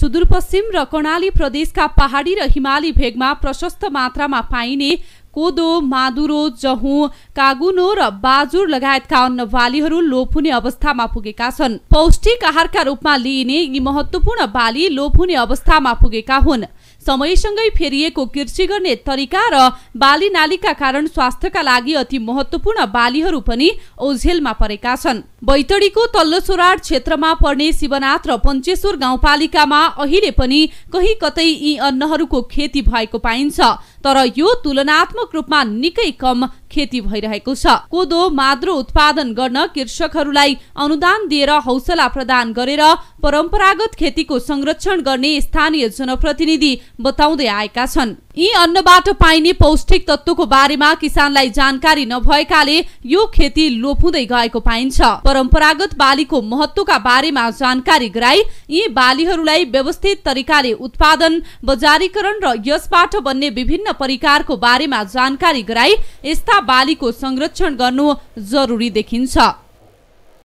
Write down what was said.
सुदूरपश्चिम र कर्णाली प्रदेशका पहाडी र हिमाली भेगमा प्रशस्त मात्रामा पाइने कोदो मादुरो जहुँ कागुनो र बाजुर लगायतका अन्न बालीहरू लोप हुने अवस्थामा पुगेका छन्। पौष्टिक आहारका रूपमा लिइने यी महत्वपूर्ण बाली लोप हुने अवस्थामा पुगेका हुन्। समयसँगै फेरिएको कृषि गर्ने तरिका र बाली नालीका कारण स्वास्थ्यका लागि अति महत्वपूर्ण बालीहरू पनि ओझेलमा परेका छन्। बैतडीको तल्लो सोराड क्षेत्रमा पर्ने शिवनाथ र पञ्चेश्वर गाउँपालिकामा अहिले पनि कहीँ कतै यी अन्नहरूको खेती भएको पाइन्छ तर यो तुलनात्मक रूपमा निकै कम खेती भइरहेको छ। कोदो माद्रो उत्पादन गर्न कृषकहरूलाई अनुदान दिएर हौसला प्रदान गरेर परम्परागत खेतीको संरक्षण गर्ने स्थानीय जनप्रतिनिधि बताउँदै आएका छन्। यी अन्नबाट पाइने पौष्टिक तत्वको बारेमा किसानलाई जानकारी नभएकाले यो खेती लोप हुँदै गएको पाइन्छ। परम्परागत बालीको महत्वका बारेमा जानकारी गराई यी बालीहरूलाई व्यवस्थित तरिकाले उत्पादन बजारीकरण र यसबाट बन्ने विभिन्न परिकारको बारेमा जानकारी गराई यस्ता बालीको संरक्षण गर्नु जरुरी देखिन्छ।